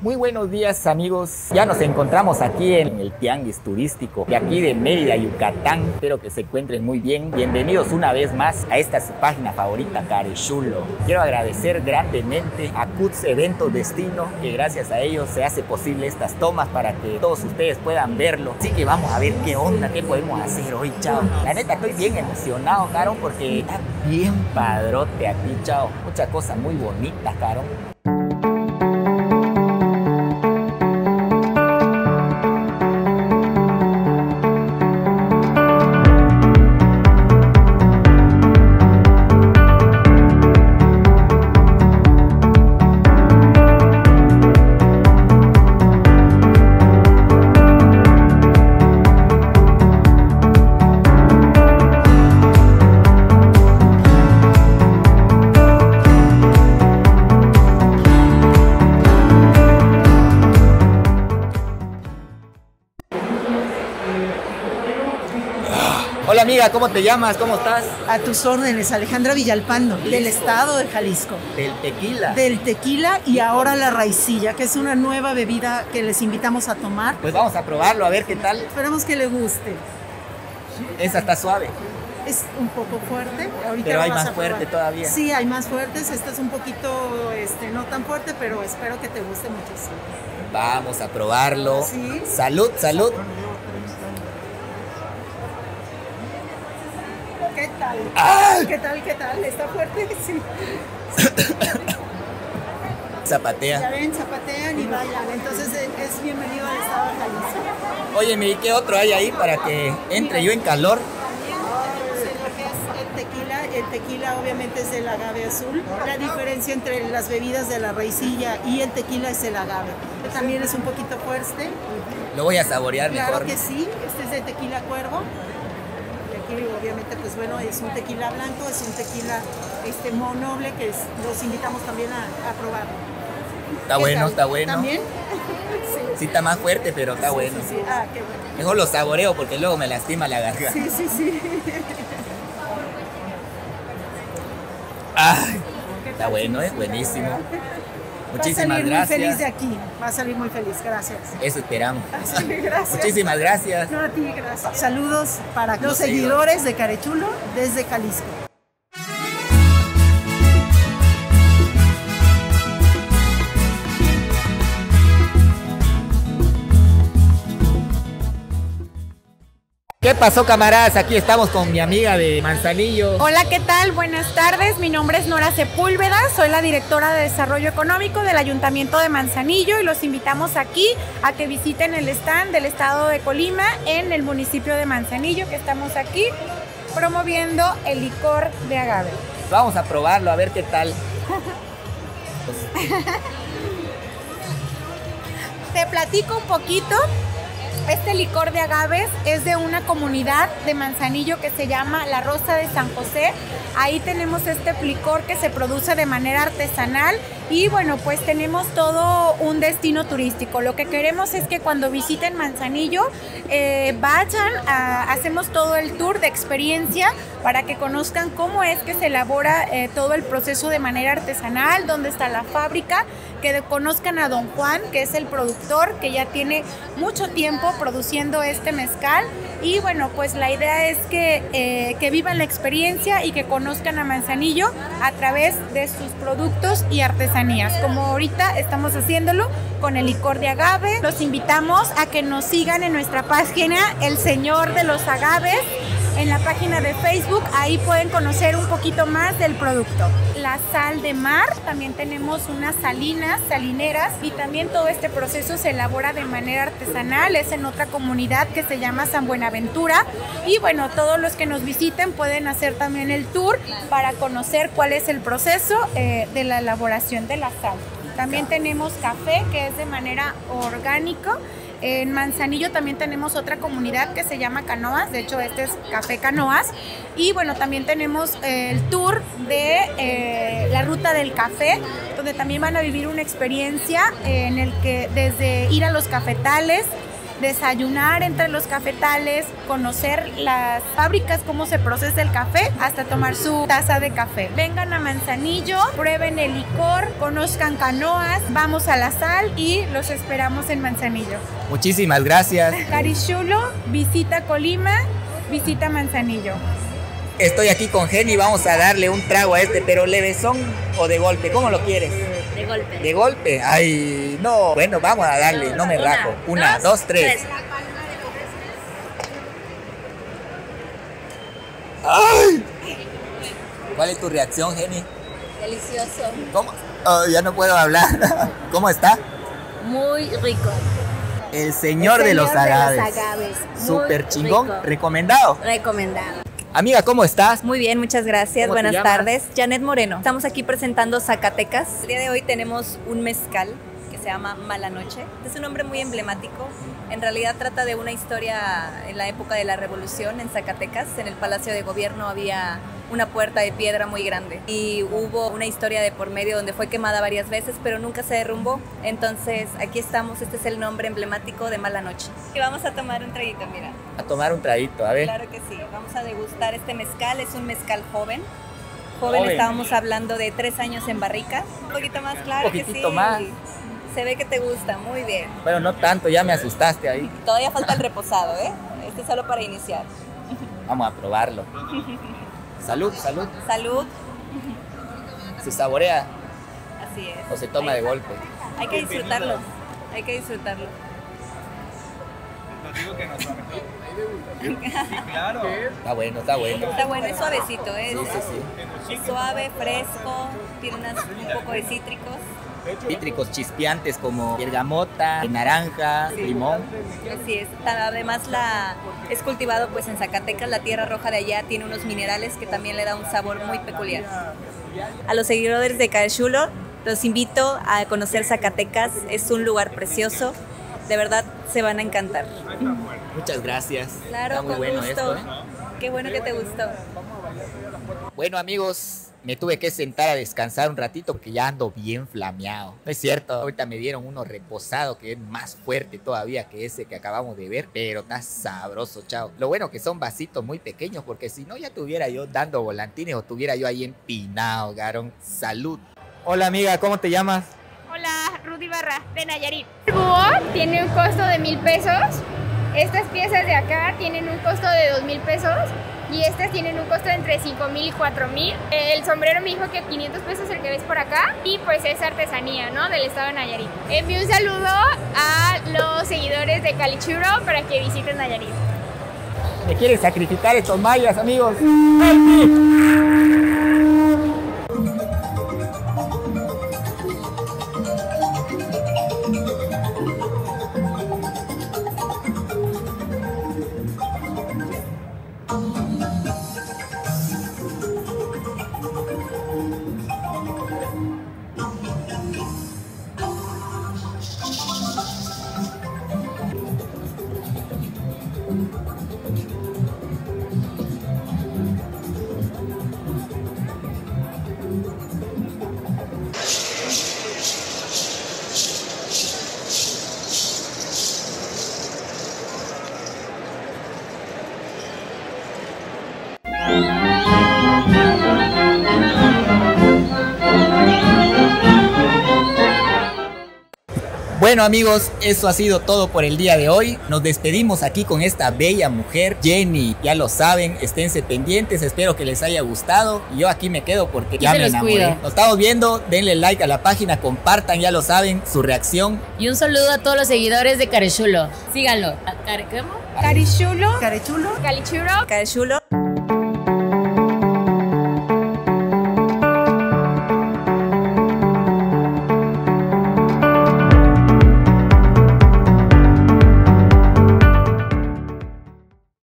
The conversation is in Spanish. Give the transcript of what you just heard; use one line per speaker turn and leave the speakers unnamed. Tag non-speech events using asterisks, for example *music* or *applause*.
Muy buenos días amigos, ya nos encontramos aquí en el Tianguis Turístico de aquí de Mérida, Yucatán. Espero que se encuentren muy bien. Bienvenidos una vez más a esta su página favorita, Carechulo. Quiero agradecer grandemente a Cuts Evento Destino, que gracias a ellos se hace posible estas tomas para que todos ustedes puedan verlo. Así que vamos a ver qué onda, qué podemos hacer hoy, chao. La neta estoy bien emocionado, Caro, porque está bien padrote aquí, chao. Muchas cosas muy bonitas, Caro. Amiga, ¿cómo te llamas? ¿Cómo estás?
A tus órdenes, Alejandra Villalpando, del estado de Jalisco.
Del tequila.
Del tequila y ahora la raicilla, que es una nueva bebida que les invitamos a tomar.
Pues vamos a probarlo, a ver qué tal.
Esperemos que le guste.
Esa está suave.
Es un poco fuerte. Ahorita
Pero hay más fuerte todavía.
Sí, hay más fuertes. Esta es un poquito, este, no tan fuerte, pero espero que te guste muchísimo.
Vamos a probarlo.
Sí.
Salud, salud.
¿Qué tal?
¡Ah!
¿Qué tal? ¿Qué tal? ¿Está fuerte? *laughs* Sí. Ya
Zapatea.
ven, zapatean y bailan. Entonces eh, es bienvenido al estado de Jalisco.
Oye, mi, ¿qué otro hay ahí para que entre yo en calor?
Es el tequila. El tequila obviamente es del agave azul. La diferencia entre las bebidas de la raicilla y el tequila es el agave. También es un poquito fuerte.
Lo voy a saborear
Claro
mejor.
que sí. Este es de tequila cuervo. Y aquí obviamente pues bueno es un tequila blanco, es un tequila este noble que es- los invitamos también a, a probar.
Está
¿Qué
bueno,
tal?
está bueno.
¿También? *laughs* sí.
Sí, está más fuerte, pero está
Sí,
bueno.
Sí. Ah, qué bueno.
Mejor lo saboreo porque luego me lastima la garganta.
Sí, sí, sí. *laughs*
Ay,
¿Qué
está bueno, es buenísimo.
Va a
Muchísimas
salir muy feliz de aquí. Va a salir muy feliz, gracias.
Eso esperamos. *laughs*
Gracias.
Muchísimas gracias.
No, a ti, gracias. Saludos para los,
Los
seguidores de Carechulo desde Jalisco.
¿Qué pasó, camaradas? Aquí estamos con mi amiga de Manzanillo.
Hola, ¿qué tal? Buenas tardes. Mi nombre es Nora Sepúlveda, soy la directora de Desarrollo Económico del Ayuntamiento de Manzanillo y los invitamos aquí a que visiten el stand del Estado de Colima en el municipio de Manzanillo, que estamos aquí promoviendo el licor de agave.
Vamos a probarlo, a ver qué tal. *laughs*
Te platico un poquito. Este licor de agaves es de una comunidad de Manzanillo que se llama La Rosa de San José. Ahí tenemos este licor que se produce de manera artesanal y bueno, pues tenemos todo un destino turístico. Lo que queremos es que cuando visiten Manzanillo eh, vayan, a- hacemos todo el tour de experiencia para que conozcan cómo es que se elabora eh, todo el proceso de manera artesanal, dónde está la fábrica, que conozcan a Don Juan, que es el productor, que ya tiene mucho tiempo produciendo este mezcal. Y bueno, pues la idea es que, eh, que vivan la experiencia y que conozcan a Manzanillo a través de sus productos y artesanías, como ahorita estamos haciéndolo con el licor de agave. Los invitamos a que nos sigan en nuestra página El Señor de los Agaves en la página de Facebook. Ahí pueden conocer un poquito más del producto. La sal de mar, también tenemos unas salinas, salineras y también todo este proceso se elabora de manera artesanal. Es en otra comunidad que se llama San Buenaventura. Y bueno, todos los que nos visiten pueden hacer también el tour para conocer cuál es el proceso eh, de la elaboración de la sal. También tenemos café que es de manera orgánico. En Manzanillo también tenemos otra comunidad que se llama Canoas, de hecho este es Café Canoas. Y bueno, también tenemos eh, el tour de eh, ruta del café, donde también van a vivir una experiencia en el que desde ir a los cafetales, desayunar entre los cafetales, conocer las fábricas, cómo se procesa el café, hasta tomar su taza de café. Vengan a Manzanillo, prueben el licor, conozcan canoas, vamos a la sal y los esperamos en Manzanillo.
Muchísimas gracias.
Carichulo, visita Colima, visita Manzanillo.
Estoy aquí con Jenny, vamos a darle un trago a este, pero levesón o de golpe, ¿cómo lo quieres?
De golpe.
De golpe, ay, no, bueno, vamos a darle, no me
Una,
rajo. Una, dos, tres. ¡Ay! ¿Cuál es tu reacción, Jenny?
Delicioso.
¿Cómo? Oh, ya no puedo hablar. *laughs* ¿Cómo está?
Muy rico.
El señor, de los agaves.
Muy
Súper chingón.
rico.
Recomendado.
Recomendado.
Amiga, ¿cómo estás?
Muy bien, muchas gracias.
¿Cómo te
Buenas tardes. Janet Moreno. Estamos aquí presentando Zacatecas. El día de hoy tenemos un mezcal que se llama Mala Noche. Es un nombre muy emblemático. En realidad trata de una historia en la época de la revolución en Zacatecas. En el Palacio de Gobierno había una puerta de piedra muy grande y hubo una historia de por medio donde fue quemada varias veces, pero nunca se derrumbó. Entonces aquí estamos. Este es el nombre emblemático de Mala Noche. Y vamos a tomar un traguito, mira.
A tomar un traguito, a ver.
Claro que sí, vamos a degustar este mezcal, es un mezcal joven. Joven,
Joven.
estábamos hablando de tres años en barrica. Un poquito más, claro que
poquitito
sí.
más.
Se ve que te gusta, muy bien.
Bueno, no tanto, ya me asustaste ahí.
Todavía falta el reposado, ¿eh? Este es solo para iniciar.
Vamos a probarlo. *laughs* Salud, salud.
Salud,
Se saborea
así es.
o se toma de golpe.
Hay que disfrutarlo, hay que disfrutarlo.
Está bueno, está bueno.
Está bueno, es suavecito, ¿eh?
Sí, sí,
Es suave, fresco, tiene unas- un poco de cítricos.
Cítricos chispeantes como bergamota, naranja, limón.
Así es. Además la es cultivado pues en Zacatecas, la tierra roja de allá tiene unos minerales que también le da un sabor muy peculiar. A los seguidores de Caechulo los invito a conocer Zacatecas, es un lugar precioso. De verdad se van a encantar.
Muchas gracias.
Claro,
está muy
con
bueno
gusto.
esto. ¿eh?
Qué bueno que te gustó.
Bueno, amigos, me tuve que sentar a descansar un ratito porque ya ando bien flameado. No es cierto, ahorita me dieron uno reposado que es más fuerte todavía que ese que acabamos de ver, pero está sabroso, chao. Lo bueno que son vasitos muy pequeños porque si no ya tuviera yo dando volantines o tuviera yo ahí empinado, Garón. Salud. Hola amiga, ¿cómo te llamas?
Barra, de Nayarit. El búho tiene un costo de mil pesos. Estas piezas de acá tienen un costo de dos mil pesos. Y estas tienen un costo de entre 5 mil y 4 mil. El sombrero me dijo que 500 pesos el que ves por acá. Y pues es artesanía, ¿no? Del estado de Nayarit. Envío un saludo a los seguidores de Calichuro para que visiten Nayarit.
¿Me quieren sacrificar estos mayas, amigos? Bueno amigos, eso ha sido todo por el día de hoy. Nos despedimos aquí con esta bella mujer, Jenny. Ya lo saben, esténse pendientes, espero que les haya gustado. Y yo aquí me quedo porque ya me
los
enamoré.
cuido.
Nos estamos viendo, denle like a la página, compartan, ya lo saben, su reacción.
Y un saludo a todos los seguidores de Carechulo. Síganlo. ¿Cómo?
Carichulo.
Carechulo.
Calichuro.
Caechulo.